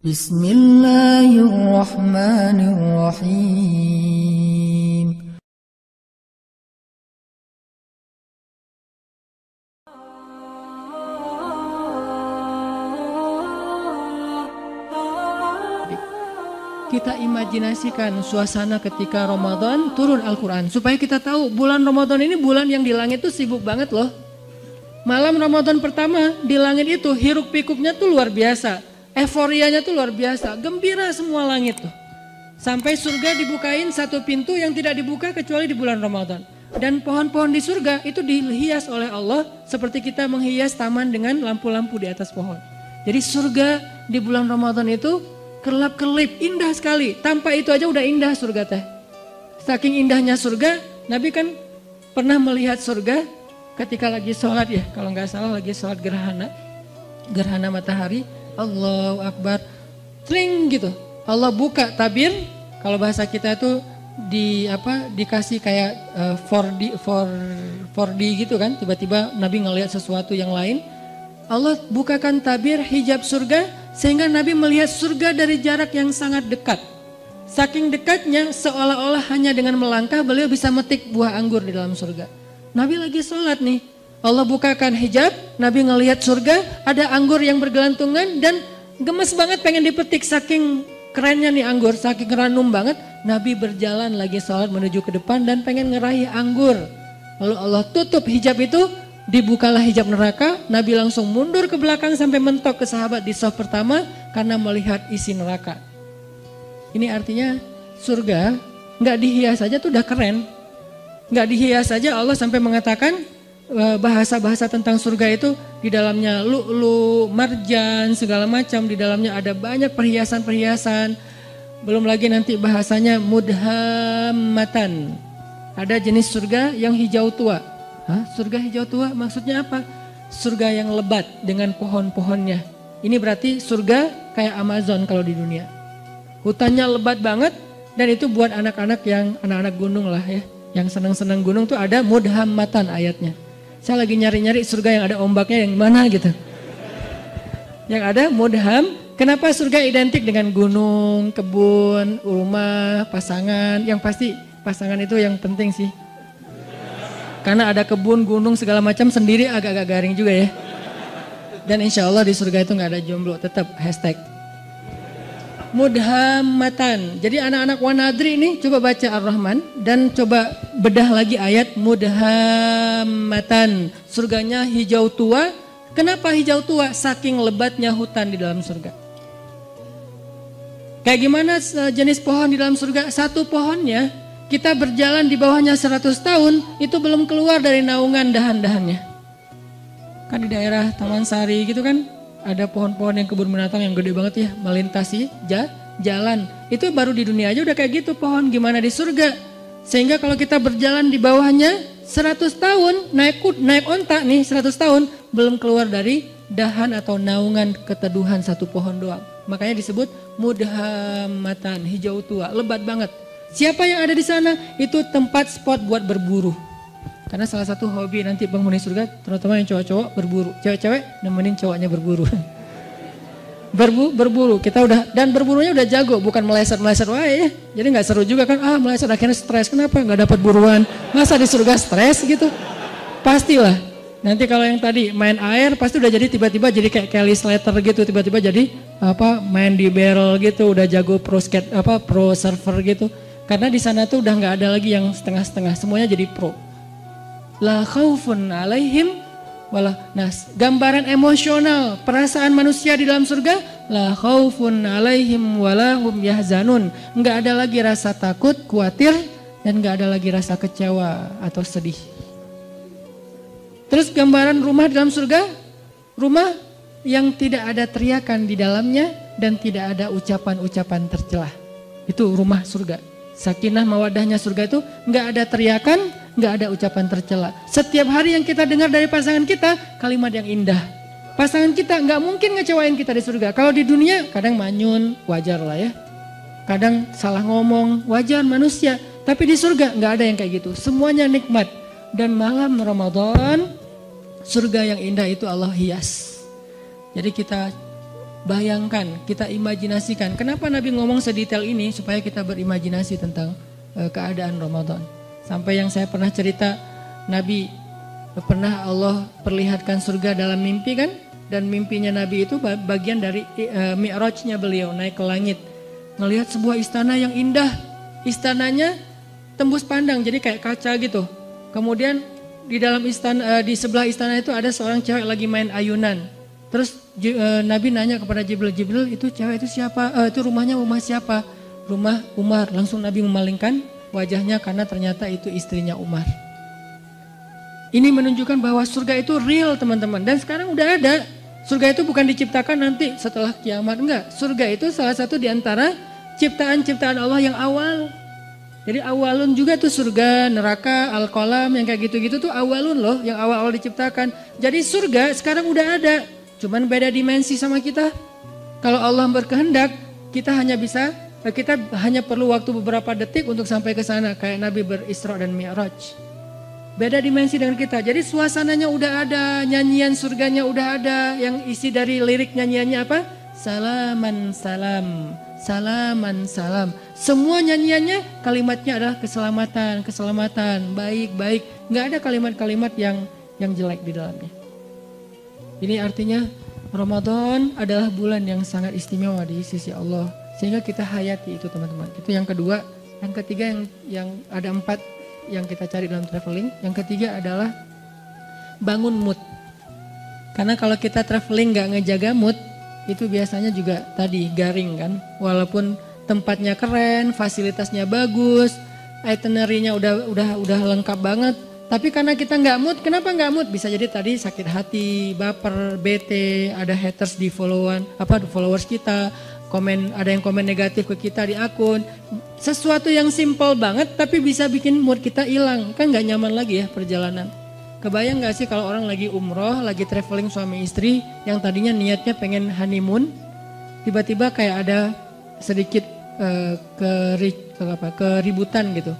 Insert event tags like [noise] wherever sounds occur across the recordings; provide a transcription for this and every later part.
Bismillahirrahmanirrahim. Kita imajinasikan suasana ketika Ramadan turun Al-Quran. Supaya kita tahu bulan Ramadan ini bulan yang di langit itu sibuk banget loh. Malam Ramadan pertama di langit itu hiruk pikuknya tuh luar biasa Euforianya tuh luar biasa. Gembira semua langit tuh. Sampai surga dibukain satu pintu yang tidak dibuka kecuali di bulan Ramadan. Dan pohon-pohon di surga itu dihias oleh Allah seperti kita menghias taman dengan lampu-lampu di atas pohon. Jadi surga di bulan Ramadan itu Kelap kelip, indah sekali. Tanpa itu aja udah indah surga teh. Saking indahnya surga, Nabi kan pernah melihat surga ketika lagi sholat ya. Kalau nggak salah lagi sholat gerhana. Gerhana matahari. Allahu Akbar. Tring gitu. Allah buka tabir. Kalau bahasa kita itu di apa dikasih kayak uh, 4D 4 4D gitu kan tiba-tiba Nabi ngelihat sesuatu yang lain Allah bukakan tabir hijab surga sehingga Nabi melihat surga dari jarak yang sangat dekat. Saking dekatnya seolah-olah hanya dengan melangkah beliau bisa metik buah anggur di dalam surga. Nabi lagi sholat nih. Allah bukakan hijab, Nabi ngelihat surga, ada anggur yang bergelantungan dan gemes banget pengen dipetik saking kerennya nih anggur, saking ranum banget. Nabi berjalan lagi sholat menuju ke depan dan pengen ngeraih anggur. Lalu Allah tutup hijab itu, dibukalah hijab neraka, Nabi langsung mundur ke belakang sampai mentok ke sahabat di soft pertama karena melihat isi neraka. Ini artinya surga nggak dihias saja tuh udah keren. Nggak dihias saja Allah sampai mengatakan bahasa-bahasa tentang surga itu di dalamnya lu-lu, marjan, segala macam. Di dalamnya ada banyak perhiasan-perhiasan. Belum lagi nanti bahasanya mudhammatan. Ada jenis surga yang hijau tua. Hah? Surga hijau tua maksudnya apa? Surga yang lebat dengan pohon-pohonnya. Ini berarti surga kayak Amazon kalau di dunia. Hutannya lebat banget dan itu buat anak-anak yang anak-anak gunung lah ya. Yang senang-senang gunung tuh ada mudhammatan ayatnya. Saya lagi nyari-nyari surga yang ada ombaknya yang mana gitu. Yang ada mudham, kenapa surga identik dengan gunung, kebun, rumah, pasangan. Yang pasti pasangan itu yang penting sih. Karena ada kebun, gunung, segala macam sendiri agak-agak garing juga ya. Dan insya Allah di surga itu nggak ada jomblo, tetap hashtag. Mudhammatan. Jadi anak-anak wanadri ini coba baca Ar-Rahman dan coba bedah lagi ayat mudhammatan. Surganya hijau tua. Kenapa hijau tua? Saking lebatnya hutan di dalam surga. Kayak gimana eh, jenis pohon di dalam surga? Satu pohonnya kita berjalan di bawahnya 100 tahun, itu belum keluar dari naungan dahan-dahannya. Kan di daerah Taman Sari gitu kan, ada pohon-pohon yang kebun binatang yang gede banget ya, melintasi jalan. Itu baru di dunia aja udah kayak gitu pohon, gimana di surga. Sehingga kalau kita berjalan di bawahnya 100 tahun, naik naik onta nih 100 tahun, belum keluar dari dahan atau naungan keteduhan satu pohon doang. Makanya disebut mudhamatan, hijau tua, lebat banget. Siapa yang ada di sana? Itu tempat spot buat berburu. Karena salah satu hobi nanti penghuni surga, terutama yang cowok-cowok berburu. Cewek-cewek nemenin cowoknya berburu. [laughs] Berbu, berburu, kita udah dan berburunya udah jago, bukan meleset-meleset wae ya. Jadi nggak seru juga kan, ah meleset akhirnya stres. Kenapa nggak dapat buruan? Masa di surga stres gitu? Pastilah. Nanti kalau yang tadi main air pasti udah jadi tiba-tiba jadi kayak Kelly Slater gitu, tiba-tiba jadi apa main di barrel gitu, udah jago pro skate apa pro surfer gitu. Karena di sana tuh udah nggak ada lagi yang setengah-setengah, semuanya jadi pro. La khaufun alaihim wala nas. Gambaran emosional, perasaan manusia di dalam surga, la khaufun alaihim wala hum yahzanun. Nggak ada lagi rasa takut, khawatir, dan nggak ada lagi rasa kecewa atau sedih. Terus gambaran rumah dalam surga, rumah yang tidak ada teriakan di dalamnya dan tidak ada ucapan-ucapan tercelah. Itu rumah surga. Sakinah mawadahnya surga itu nggak ada teriakan, nggak ada ucapan tercela. Setiap hari yang kita dengar dari pasangan kita kalimat yang indah. Pasangan kita nggak mungkin ngecewain kita di surga. Kalau di dunia kadang manyun, wajar lah ya. Kadang salah ngomong, wajar manusia. Tapi di surga nggak ada yang kayak gitu. Semuanya nikmat. Dan malam Ramadan, surga yang indah itu Allah hias. Jadi kita bayangkan, kita imajinasikan. Kenapa Nabi ngomong sedetail ini supaya kita berimajinasi tentang uh, keadaan Ramadan. Sampai yang saya pernah cerita Nabi pernah Allah perlihatkan surga dalam mimpi kan? Dan mimpinya Nabi itu bagian dari uh, mi'rajnya beliau naik ke langit. Ngelihat sebuah istana yang indah. Istananya tembus pandang jadi kayak kaca gitu. Kemudian di dalam istana uh, di sebelah istana itu ada seorang cewek lagi main ayunan. Terus uh, Nabi nanya kepada Jibril, Jibril itu cewek itu siapa? Uh, itu rumahnya rumah siapa? Rumah Umar. Langsung Nabi memalingkan wajahnya karena ternyata itu istrinya Umar. Ini menunjukkan bahwa surga itu real teman-teman dan sekarang udah ada. Surga itu bukan diciptakan nanti setelah kiamat enggak. Surga itu salah satu di antara ciptaan-ciptaan Allah yang awal. Jadi awalun juga tuh surga, neraka, al-qalam yang kayak gitu-gitu tuh awalun loh yang awal-awal diciptakan. Jadi surga sekarang udah ada, cuman beda dimensi sama kita. Kalau Allah berkehendak, kita hanya bisa kita hanya perlu waktu beberapa detik untuk sampai ke sana kayak Nabi berisra dan Mi'raj. Beda dimensi dengan kita. Jadi suasananya udah ada, nyanyian surganya udah ada, yang isi dari lirik nyanyiannya apa? Salaman salam, salaman salam. Semua nyanyiannya kalimatnya adalah keselamatan, keselamatan, baik, baik. Nggak ada kalimat-kalimat yang yang jelek di dalamnya. Ini artinya Ramadan adalah bulan yang sangat istimewa di sisi Allah. Sehingga kita hayati itu teman-teman. Itu yang kedua. Yang ketiga yang yang ada empat yang kita cari dalam traveling. Yang ketiga adalah bangun mood. Karena kalau kita traveling nggak ngejaga mood, itu biasanya juga tadi garing kan. Walaupun tempatnya keren, fasilitasnya bagus, itinerary-nya udah udah udah lengkap banget. Tapi karena kita nggak mood, kenapa nggak mood? Bisa jadi tadi sakit hati, baper, bete, ada haters di followan, apa followers kita, komen ada yang komen negatif ke kita di akun. Sesuatu yang simple banget tapi bisa bikin mood kita hilang. Kan nggak nyaman lagi ya perjalanan. Kebayang nggak sih kalau orang lagi umroh, lagi traveling suami istri yang tadinya niatnya pengen honeymoon, tiba-tiba kayak ada sedikit uh, ke, ke apa keributan gitu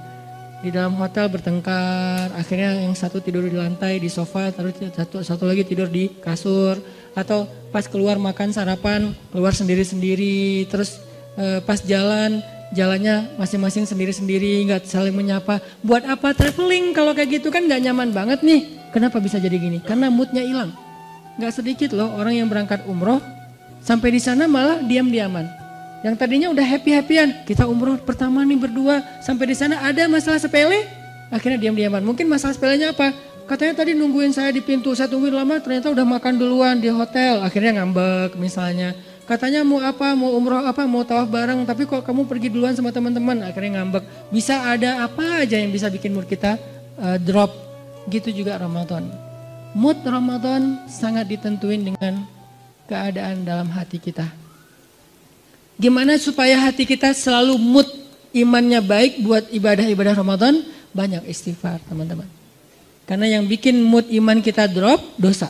di dalam hotel bertengkar. Akhirnya yang satu tidur di lantai di sofa terus satu satu lagi tidur di kasur. Atau pas keluar makan sarapan keluar sendiri sendiri terus uh, pas jalan jalannya masing-masing sendiri-sendiri nggak saling menyapa. Buat apa traveling kalau kayak gitu? Kan nggak nyaman banget nih. Kenapa bisa jadi gini? Karena moodnya hilang. Nggak sedikit loh orang yang berangkat umroh. Sampai di sana malah diam-diaman yang tadinya udah happy-happyan, kita umroh pertama nih berdua, sampai di sana ada masalah sepele, akhirnya diam-diaman. Mungkin masalah sepelenya apa? Katanya tadi nungguin saya di pintu, saya tungguin lama, ternyata udah makan duluan di hotel, akhirnya ngambek misalnya. Katanya mau apa, mau umroh apa, mau tawaf bareng, tapi kok kamu pergi duluan sama teman-teman, akhirnya ngambek. Bisa ada apa aja yang bisa bikin mood kita uh, drop. Gitu juga Ramadan. Mood Ramadan sangat ditentuin dengan keadaan dalam hati kita. Gimana supaya hati kita selalu mood imannya baik buat ibadah-ibadah Ramadan? Banyak istighfar teman-teman. Karena yang bikin mood iman kita drop, dosa.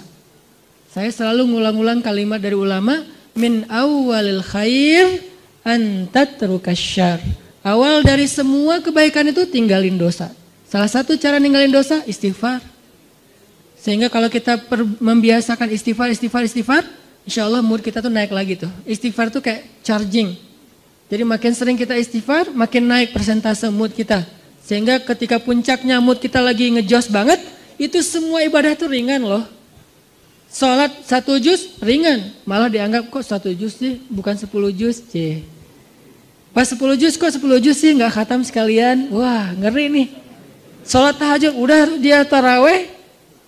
Saya selalu ngulang-ulang kalimat dari ulama, min awalil khair antatrukasyar. Awal dari semua kebaikan itu tinggalin dosa. Salah satu cara ninggalin dosa, istighfar. Sehingga kalau kita membiasakan istighfar, istighfar, istighfar, insya Allah mood kita tuh naik lagi tuh. Istighfar tuh kayak charging. Jadi makin sering kita istighfar, makin naik persentase mood kita. Sehingga ketika puncaknya mood kita lagi ngejos banget, itu semua ibadah tuh ringan loh. Sholat satu juz ringan, malah dianggap kok satu juz sih, bukan sepuluh juz. C. Pas sepuluh juz kok sepuluh juz sih nggak khatam sekalian. Wah ngeri nih. Sholat tahajud udah dia taraweh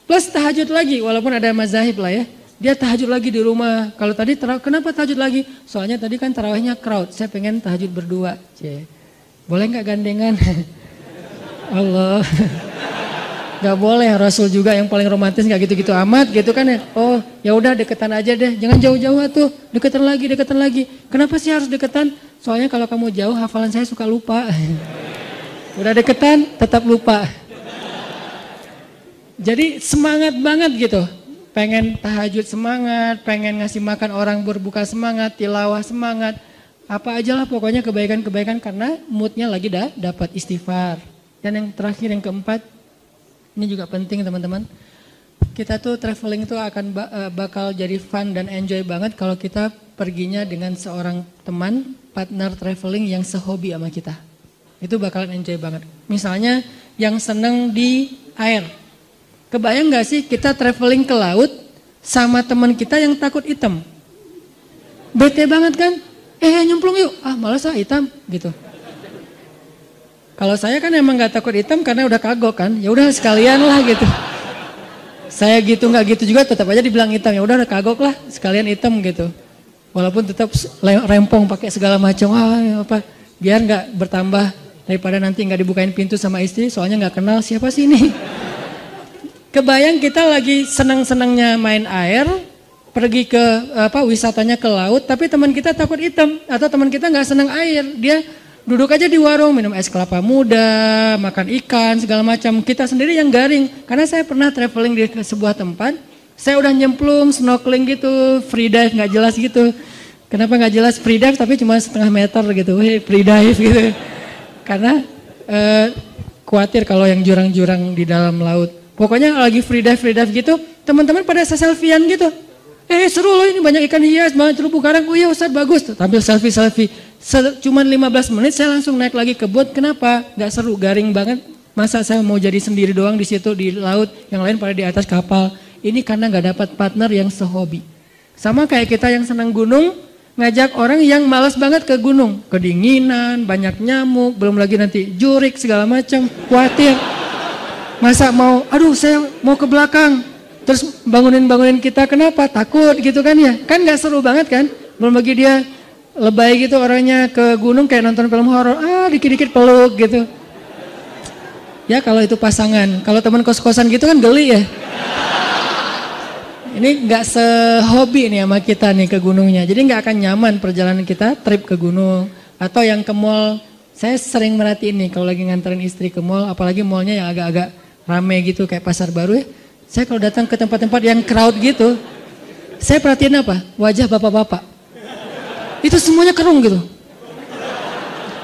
plus tahajud lagi, walaupun ada mazahib lah ya. Dia tahajud lagi di rumah. Kalau tadi kenapa tahajud lagi? Soalnya tadi kan tarawihnya crowd. Saya pengen tahajud berdua. C. Boleh nggak gandengan? [laughs] Allah. [laughs] Gak boleh Rasul juga yang paling romantis nggak gitu-gitu amat gitu kan ya. Oh ya udah deketan aja deh. Jangan jauh-jauh tuh. Deketan lagi, deketan lagi. Kenapa sih harus deketan? Soalnya kalau kamu jauh hafalan saya suka lupa. [laughs] udah deketan tetap lupa. Jadi semangat banget gitu pengen tahajud semangat, pengen ngasih makan orang berbuka semangat, tilawah semangat, apa aja lah pokoknya kebaikan-kebaikan karena moodnya lagi dah dapat istighfar. Dan yang terakhir yang keempat, ini juga penting teman-teman. kita tuh traveling tuh akan eh, bakal jadi fun dan enjoy banget kalau kita perginya dengan seorang teman, partner traveling yang sehobi sama kita. Itu bakalan enjoy banget. Misalnya yang seneng di air. Kebayang nggak sih kita traveling ke laut sama teman kita yang takut hitam? Bete banget kan? Eh nyemplung yuk, ah malas ah hitam gitu. Kalau saya kan emang nggak takut hitam karena udah kagok kan, ya udah sekalian lah gitu. Saya gitu nggak gitu juga tetap aja dibilang hitam ya udah udah kagok lah sekalian hitam gitu. Walaupun tetap rempong pakai segala macam ah apa biar nggak bertambah daripada nanti nggak dibukain pintu sama istri soalnya nggak kenal siapa sih ini. Kebayang kita lagi senang-senangnya main air, pergi ke apa wisatanya ke laut, tapi teman kita takut hitam atau teman kita nggak senang air, dia duduk aja di warung minum es kelapa muda, makan ikan segala macam. Kita sendiri yang garing. Karena saya pernah traveling di sebuah tempat, saya udah nyemplung, snorkeling gitu, free dive nggak jelas gitu. Kenapa nggak jelas free dive tapi cuma setengah meter gitu, Wih, free dive gitu. Karena eh, khawatir kalau yang jurang-jurang di dalam laut. Pokoknya lagi free dive free dive gitu, teman-teman pada selfiean gitu. Eh seru loh ini banyak ikan hias, banyak terumbu karang. Oh iya Ustaz bagus. Tampil selfie-selfie. Cuman 15 menit saya langsung naik lagi ke boat. Kenapa? Gak seru, garing banget. Masa saya mau jadi sendiri doang di situ di laut, yang lain pada di atas kapal. Ini karena gak dapat partner yang sehobi. Sama kayak kita yang senang gunung, ngajak orang yang malas banget ke gunung. Kedinginan, banyak nyamuk, belum lagi nanti jurik segala macam, khawatir. Masa mau, aduh saya mau ke belakang, terus bangunin-bangunin kita kenapa? Takut gitu kan ya. Kan gak seru banget kan? Belum lagi dia lebay gitu orangnya ke gunung kayak nonton film horor, ah dikit-dikit peluk gitu. Ya kalau itu pasangan, kalau teman kos-kosan gitu kan geli ya. Ini nggak sehobi nih sama kita nih ke gunungnya, jadi nggak akan nyaman perjalanan kita trip ke gunung atau yang ke mall. Saya sering merhatiin nih kalau lagi nganterin istri ke mall, apalagi mallnya yang agak-agak rame gitu kayak pasar baru ya. Saya kalau datang ke tempat-tempat yang crowd gitu, saya perhatiin apa? Wajah bapak-bapak. Itu semuanya kerung gitu.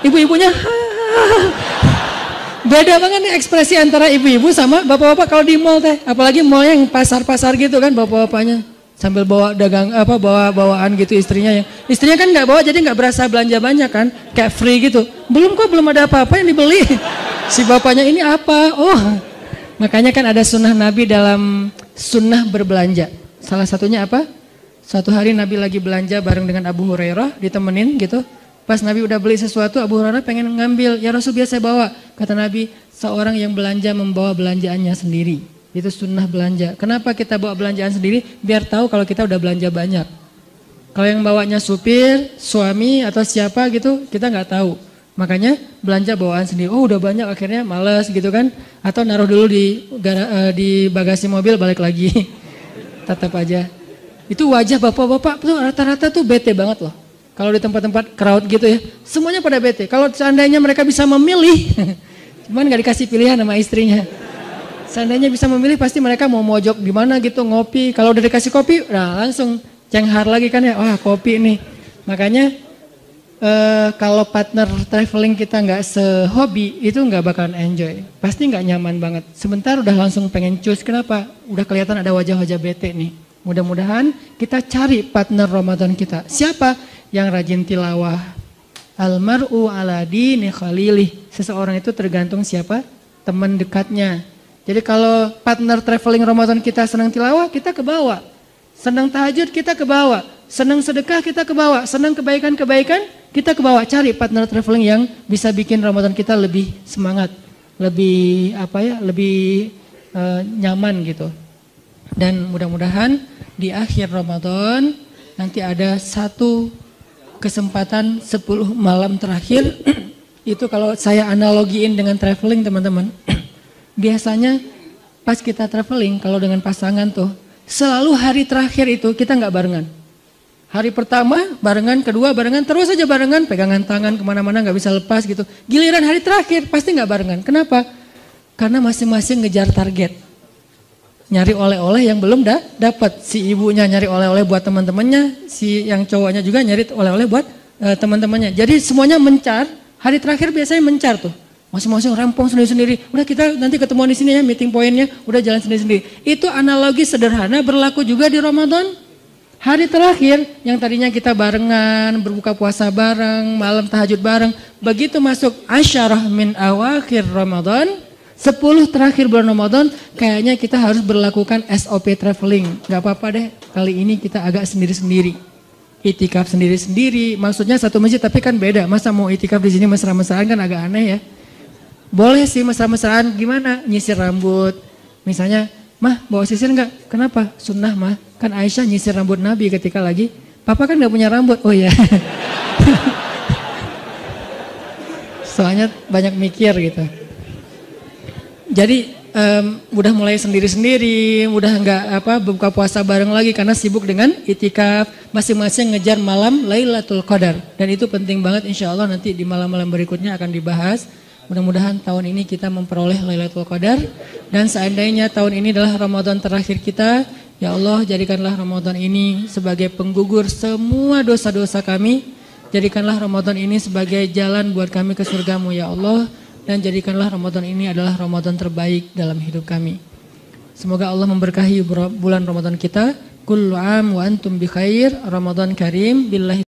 Ibu-ibunya beda banget nih ekspresi antara ibu-ibu sama bapak-bapak kalau di mall teh. Apalagi mall yang pasar-pasar gitu kan bapak-bapaknya sambil bawa dagang apa bawa bawaan gitu istrinya yang istrinya kan nggak bawa jadi nggak berasa belanja banyak kan kayak free gitu belum kok belum ada apa-apa yang dibeli si bapaknya ini apa oh makanya kan ada sunnah nabi dalam sunnah berbelanja salah satunya apa Suatu hari Nabi lagi belanja bareng dengan Abu Hurairah, ditemenin gitu. Pas Nabi udah beli sesuatu, Abu Hurairah pengen ngambil. Ya Rasul biasa bawa. Kata Nabi, seorang yang belanja membawa belanjaannya sendiri. Itu sunnah belanja. Kenapa kita bawa belanjaan sendiri? Biar tahu kalau kita udah belanja banyak. Kalau yang bawanya supir, suami atau siapa gitu, kita nggak tahu. Makanya belanja bawaan sendiri. Oh udah banyak akhirnya males gitu kan. Atau naruh dulu di, eh, di bagasi mobil balik lagi. [laughs] Tetap aja. Itu wajah bapak-bapak tuh rata-rata tuh bete banget loh. Kalau di tempat-tempat crowd gitu ya, semuanya pada bete. Kalau seandainya mereka bisa memilih, [laughs] cuman nggak dikasih pilihan sama istrinya. Seandainya bisa memilih pasti mereka mau mojok di mana gitu ngopi. Kalau udah dikasih kopi, nah langsung cenghar lagi kan ya, wah kopi nih. Makanya eh, kalau partner traveling kita nggak sehobi itu nggak bakalan enjoy. Pasti nggak nyaman banget. Sebentar udah langsung pengen cus. Kenapa? Udah kelihatan ada wajah-wajah bete nih. Mudah-mudahan kita cari partner Ramadan kita. Siapa yang rajin tilawah? Almaru ala dini khalilih. Seseorang itu tergantung siapa? Teman dekatnya. Jadi kalau partner traveling Ramadan kita senang tilawah, kita ke bawah. Senang tahajud, kita ke bawah. Senang sedekah, kita ke bawah. Senang kebaikan-kebaikan, kita ke bawah. Cari partner traveling yang bisa bikin Ramadan kita lebih semangat. Lebih apa ya, lebih uh, nyaman gitu. Dan mudah-mudahan di akhir Ramadan nanti ada satu kesempatan 10 malam terakhir [clears throat] itu kalau saya analogiin dengan traveling teman-teman. [clears throat] Biasanya pas kita traveling kalau dengan pasangan tuh selalu hari terakhir itu kita nggak barengan. Hari pertama barengan, kedua barengan, terus aja barengan, pegangan tangan ke mana-mana nggak bisa lepas gitu. Giliran hari terakhir pasti nggak barengan. Kenapa? Karena masing-masing ngejar target nyari oleh-oleh yang belum da dapat. Si ibunya nyari oleh-oleh buat teman-temannya, si yang cowoknya juga nyari oleh-oleh buat uh, teman-temannya. Jadi semuanya mencar. Hari terakhir biasanya mencar tuh. Masing-masing rempong sendiri-sendiri. Udah kita nanti ketemuan di sini ya meeting poinnya. Udah jalan sendiri-sendiri. Itu analogi sederhana berlaku juga di Ramadan. Hari terakhir yang tadinya kita barengan, berbuka puasa bareng, malam tahajud bareng. Begitu masuk asyarah min awakhir Ramadan, 10 terakhir bulan Ramadan, kayaknya kita harus berlakukan SOP traveling. Gak apa-apa deh, kali ini kita agak sendiri-sendiri. Itikaf sendiri-sendiri, maksudnya satu masjid tapi kan beda. Masa mau itikaf di sini mesra-mesraan kan agak aneh ya. Boleh sih mesra-mesraan, gimana? Nyisir rambut. Misalnya, mah bawa sisir nggak? Kenapa? Sunnah mah. Kan Aisyah nyisir rambut Nabi ketika lagi, papa kan nggak punya rambut. Oh ya. [laughs] Soalnya banyak mikir gitu. Jadi um, udah mulai sendiri-sendiri, udah nggak apa buka puasa bareng lagi karena sibuk dengan itikaf, masing-masing ngejar malam Lailatul Qadar dan itu penting banget insya Allah nanti di malam-malam berikutnya akan dibahas. Mudah-mudahan tahun ini kita memperoleh Lailatul Qadar dan seandainya tahun ini adalah Ramadan terakhir kita, ya Allah jadikanlah Ramadan ini sebagai penggugur semua dosa-dosa kami. Jadikanlah Ramadan ini sebagai jalan buat kami ke surgamu ya Allah dan jadikanlah Ramadan ini adalah Ramadan terbaik dalam hidup kami. Semoga Allah memberkahi bulan Ramadan kita. Kullu am wa antum bi khair. Ramadan karim. Billahi